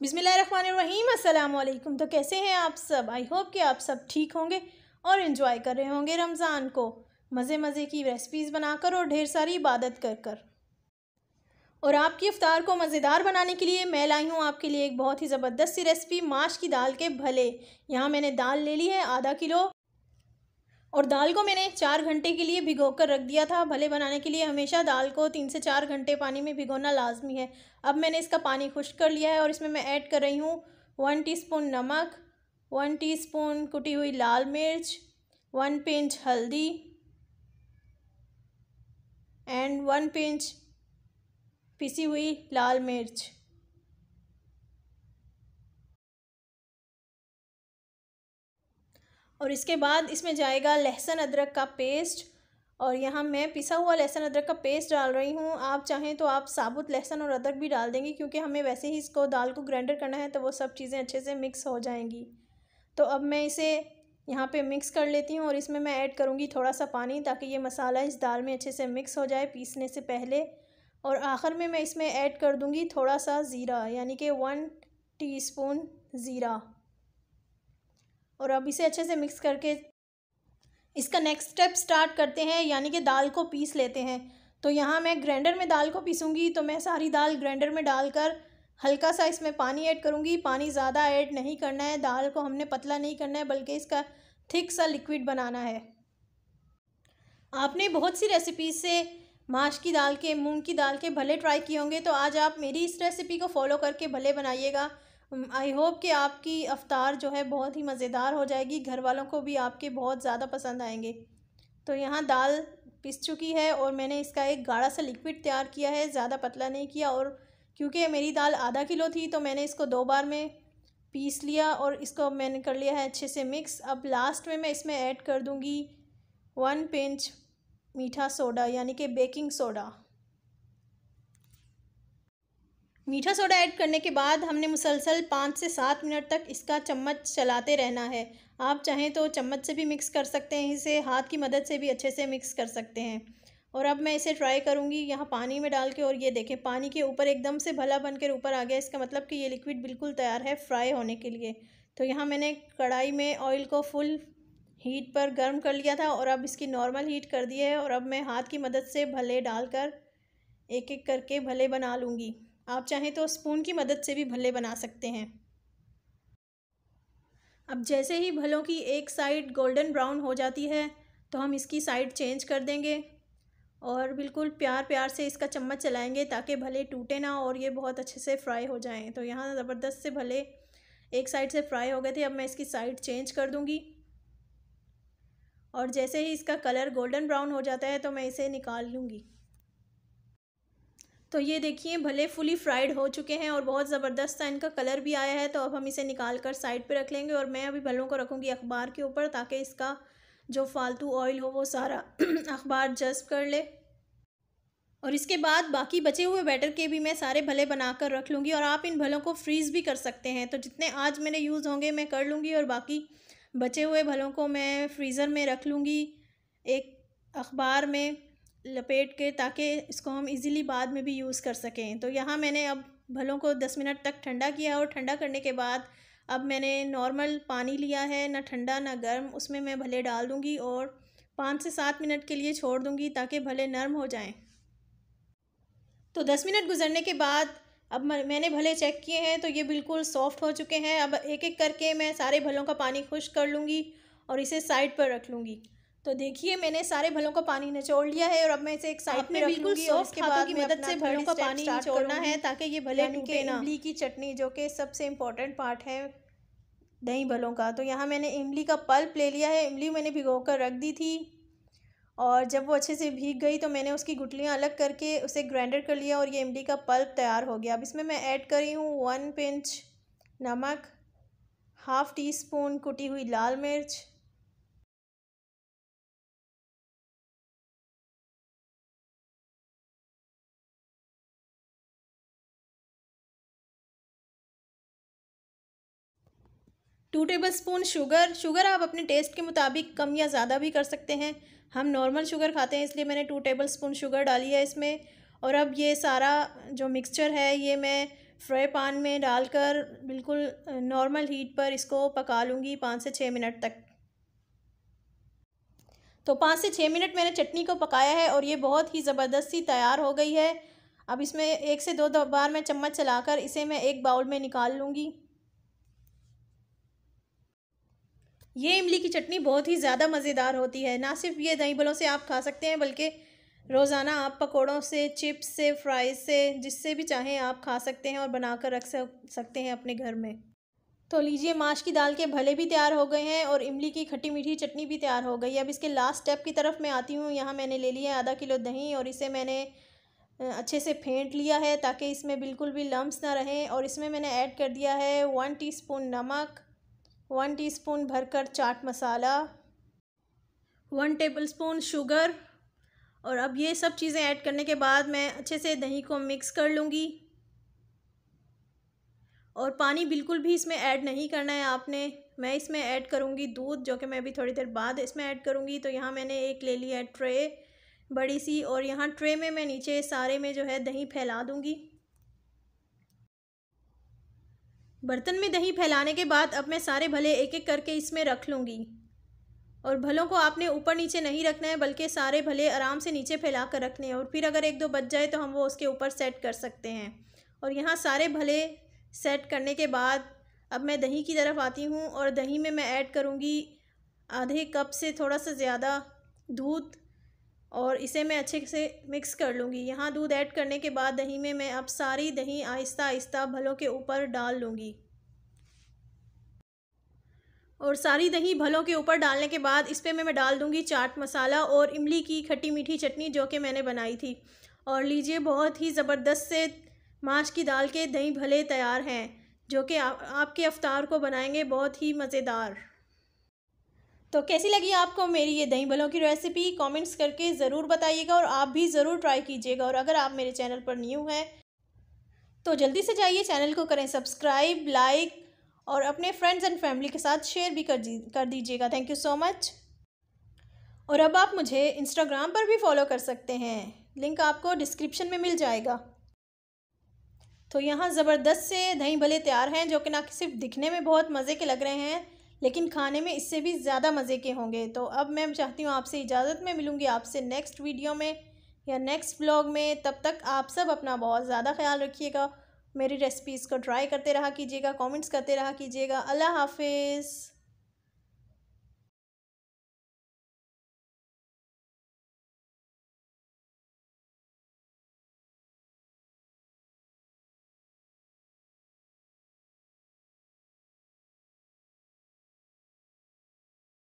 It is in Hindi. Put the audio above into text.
बिसमीम अल्लाम तो कैसे हैं आप सब? आई होप कि आप सब ठीक होंगे और इन्जॉय कर रहे होंगे रमज़ान को। मज़े मज़े की रेसिपीज़ बनाकर और ढेर सारी इबादत कर कर। और आपकी अफ्तार को मज़ेदार बनाने के लिए मैं लाई हूँ आपके लिए एक बहुत ही ज़बरदस्त सी रेसिपी माश की दाल के भले। यहाँ मैंने दाल ले ली है, आधा किलो और दाल को मैंने चार घंटे के लिए भिगो कर रख दिया था। भले बनाने के लिए हमेशा दाल को तीन से चार घंटे पानी में भिगोना लाजमी है। अब मैंने इसका पानी खुश्क कर लिया है और इसमें मैं ऐड कर रही हूँ वन टीस्पून नमक, वन टीस्पून कुटी हुई लाल मिर्च, वन पिंच हल्दी एंड वन पिंच पिसी हुई लाल मिर्च। और इसके बाद इसमें जाएगा लहसुन अदरक का पेस्ट और यहाँ मैं पिसा हुआ लहसुन अदरक का पेस्ट डाल रही हूँ। आप चाहें तो आप साबुत लहसुन और अदरक भी डाल देंगे क्योंकि हमें वैसे ही इसको दाल को ग्राइंडर करना है तो वो सब चीज़ें अच्छे से मिक्स हो जाएँगी। तो अब मैं इसे यहाँ पे मिक्स कर लेती हूँ और इसमें मैं ऐड करूँगी थोड़ा सा पानी ताकि ये मसाला इस दाल में अच्छे से मिक्स हो जाए पीसने से पहले। और आखिर में मैं इसमें ऐड कर दूँगी थोड़ा सा ज़ीरा, यानी कि वन टीस्पून ज़ीरा। और अब इसे अच्छे से मिक्स करके इसका नेक्स्ट स्टेप स्टार्ट करते हैं, यानी कि दाल को पीस लेते हैं। तो यहाँ मैं ग्राइंडर में दाल को पीसूँगी तो मैं सारी दाल ग्राइंडर में डालकर हल्का सा इसमें पानी ऐड करूँगी। पानी ज़्यादा ऐड नहीं करना है, दाल को हमने पतला नहीं करना है, बल्कि इसका थिक सा लिक्विड बनाना है। आपने बहुत सी रेसिपीज़ से माश की दाल के, मूंग की दाल के भले ट्राई किए होंगे तो आज आप मेरी इस रेसिपी को फॉलो करके भले बनाइएगा। आई होप कि आपकी अफ्तार जो है बहुत ही मज़ेदार हो जाएगी घर वालों को भी आपके बहुत ज़्यादा पसंद आएँगे। तो यहाँ दाल पिस चुकी है और मैंने इसका एक गाढ़ा सा लिक्विड तैयार किया है, ज़्यादा पतला नहीं किया और क्योंकि मेरी दाल आधा किलो थी तो मैंने इसको दो बार में पीस लिया और इसको मैंने कर लिया है अच्छे से मिक्स अब लास्ट में मैं इसमें ऐड कर दूँगी वन पिंच मीठा सोडा यानी कि बेकिंग सोडा मीठा सोडा ऐड करने के बाद हमने मुसलसल पाँच से सात मिनट तक इसका चम्मच चलाते रहना है। आप चाहें तो चम्मच से भी मिक्स कर सकते हैं, इसे हाथ की मदद से भी अच्छे से मिक्स कर सकते हैं। और अब मैं इसे ट्राई करूँगी यहाँ पानी में डाल के और ये देखें, पानी के ऊपर एकदम से भला बन कर ऊपर आ गया। इसका मतलब कि ये लिक्विड बिल्कुल तैयार है फ्राई होने के लिए। तो यहाँ मैंने कढ़ाई में ऑयल को फुल हीट पर गर्म कर लिया था और अब इसकी नॉर्मल हीट कर दी है और अब मैं हाथ की मदद से भले डालकर एक एक करके भले बना लूँगी। आप चाहें तो स्पून की मदद से भी भले बना सकते हैं। अब जैसे ही भलों की एक साइड गोल्डन ब्राउन हो जाती है तो हम इसकी साइड चेंज कर देंगे और बिल्कुल प्यार प्यार से इसका चम्मच चलाएँगे ताकि भले टूटे ना और ये बहुत अच्छे से फ्राई हो जाएँ। तो यहाँ ज़बरदस्त से भले एक साइड से फ्राई हो गए थे, अब मैं इसकी साइड चेंज कर दूँगी। और जैसे ही इसका कलर गोल्डन ब्राउन हो जाता है तो मैं इसे निकाल लूँगी। तो ये देखिए, भले फुली फ्राइड हो चुके हैं और बहुत ज़बरदस्त सा इनका कलर भी आया है तो अब हम इसे निकाल कर साइड पे रख लेंगे और मैं अभी भलों को रखूँगी अखबार के ऊपर ताकि इसका जो फालतू ऑयल हो वो सारा अखबार जज्ब कर ले। और इसके बाद बाकी बचे हुए बैटर के भी मैं सारे भले बनाकर रख लूँगी और आप इन भलों को फ्रीज़ भी कर सकते हैं। तो जितने आज मेरे यूज़ होंगे मैं कर लूँगी और बाकी बचे हुए भलों को मैं फ्रीज़र में रख लूँगी एक अखबार में। लपेट के ताकि इसको हम इजीली बाद में भी यूज़ कर सकें। तो यहाँ मैंने अब भलों को दस मिनट तक ठंडा किया और ठंडा करने के बाद अब मैंने नॉर्मल पानी लिया है, ना ठंडा, ना गर्म, उसमें मैं भले डाल दूँगी और पाँच से सात मिनट के लिए छोड़ दूँगी ताकि भले नरम हो जाएँ। तो दस मिनट गुजरने के बाद अब मैंने भले चेक किए हैं तो ये बिल्कुल सॉफ्ट हो चुके हैं। अब एक एक करके मैं सारे भलों का पानी खुश कर लूँगी और इसे साइड पर रख लूँगी। तो देखिए मैंने सारे भलों का पानी निचोड़ लिया है और अब मैं इसे एक साइड में बिल्कुल सॉफ्ट बाद की मदद से भलों का पानी निचोड़ना है ताकि ये भले टूटे ना। इमली की चटनी जो कि सबसे इम्पोर्टेंट पार्ट है दही भलों का। तो यहाँ मैंने इमली का पल्प ले लिया है। इमली मैंने भिगो कर रख दी थी और जब वो अच्छे से भीग गई तो मैंने उसकी गुटलियाँ अलग करके उसे ग्राइंडर कर लिया और ये इमली का पल्प तैयार हो गया। अब इसमें मैं ऐड करी हूँ वन पिंच नमक हाफ़ टी स्पून कुटी हुई लाल मिर्च two tablespoon sugar sugar आप अपने टेस्ट के मुताबिक कम या ज़्यादा भी कर सकते हैं। हम नॉर्मल शुगर खाते हैं, इसलिए मैंने टू टेबल स्पून शुगर डाली है इसमें। और अब ये सारा जो मिक्सचर है, ये मैं फ्राई पान में डालकर बिल्कुल नॉर्मल हीट पर इसको पका लूँगी पाँच से छः मिनट तक। तो पाँच से छः मिनट मैंने चटनी को पकाया है और ये बहुत ही ज़बरदस्त तैयार हो गई है। अब इसमें एक से दो बार मैं चम्मच चलाकर इसे मैं एक बाउल में निकाल लूँगी। ये इमली की चटनी बहुत ही ज़्यादा मज़ेदार होती है। ना सिर्फ़ ये दही बलों से आप खा सकते हैं, बल्कि रोज़ाना आप पकौड़ों से, चिप्स से, फ्राइज से, जिससे भी चाहें आप खा सकते हैं और बना कर रख सकते हैं अपने घर में। तो लीजिए, माश की दाल के भले भी तैयार हो गए हैं और इमली की खट्टी मीठी चटनी भी तैयार हो गई अब इसके लास्ट स्टेप की तरफ़ मैं आती हूँ। यहाँ मैंने ले लिया है आधा किलो दही और इसे मैंने अच्छे से फेंट लिया है ताकि इसमें बिल्कुल भी लम्ब ना रहें और इसमें मैंने ऐड कर दिया है वन टीस्पून नमक। वन टीस्पून भरकर chaat masala, one tablespoon sugar, और अब ये सब चीज़ें ऐड करने के बाद मैं अच्छे से दही को मिक्स कर लूँगी। और पानी बिल्कुल भी इसमें ऐड नहीं करना है आपने। मैं इसमें ऐड करूँगी दूध, जो कि मैं अभी थोड़ी देर बाद इसमें ऐड करूँगी। तो यहाँ मैंने एक ले लिया है ट्रे, बड़ी सी, और यहाँ ट्रे में मैं नीचे सारे में जो है दही फैला दूँगी। बर्तन में दही फैलाने के बाद अब मैं सारे भले एक एक करके इसमें रख लूँगी। और भलों को आपने ऊपर नीचे नहीं रखना है, बल्कि सारे भले आराम से नीचे फैला कर रखने हैं। और फिर अगर एक दो बच जाए तो हम वो उसके ऊपर सेट कर सकते हैं। और यहाँ सारे भले सेट करने के बाद अब मैं दही की तरफ़ आती हूँ और दही में मैं ऐड करूँगी आधे कप से थोड़ा सा ज़्यादा दूध और इसे मैं अच्छे से मिक्स कर लूँगी। यहाँ दूध ऐड करने के बाद दही में मैं अब सारी दही आहिस्ता आहिस्ता भलों के ऊपर डाल लूँगी। और सारी दही भलों के ऊपर डालने के बाद इस पर मैं डाल दूँगी चाट मसाला और इमली की खट्टी मीठी चटनी जो कि मैंने बनाई थी। और लीजिए बहुत ही ज़बरदस्त से माश की दाल के दही भले तैयार हैं जो कि आप, आपके अफ्तार को बनाएँगे बहुत ही मज़ेदार। तो कैसी लगी आपको मेरी ये दही भलों की रेसिपी कमेंट्स करके ज़रूर बताइएगा और आप भी ज़रूर ट्राई कीजिएगा और अगर आप मेरे चैनल पर न्यू हैं तो जल्दी से जाइए चैनल को करें सब्सक्राइब लाइक और अपने फ्रेंड्स एंड फैमिली के साथ शेयर भी कर कर दीजिएगा। थैंक यू सो मच और अब आप मुझे इंस्टाग्राम पर भी फॉलो कर सकते हैं। लिंक आपको डिस्क्रिप्शन में मिल जाएगा। तो यहाँ ज़बरदस्त से दही भले तैयार हैं, जो कि ना कि सिर्फ़ दिखने में बहुत मज़े के लग रहे हैं। लेकिन खाने में इससे भी ज़्यादा मज़े के होंगे। तो अब मैं चाहती हूँ आपसे इजाज़त, में मिलूँगी आपसे नेक्स्ट वीडियो में या नेक्स्ट ब्लॉग में। तब तक आप सब अपना बहुत ज़्यादा ख्याल रखिएगा, मेरी रेसिपीज़ को ट्राई करते रहा कीजिएगा कमेंट्स करते रहा कीजिएगा। अल्लाह हाफिज़।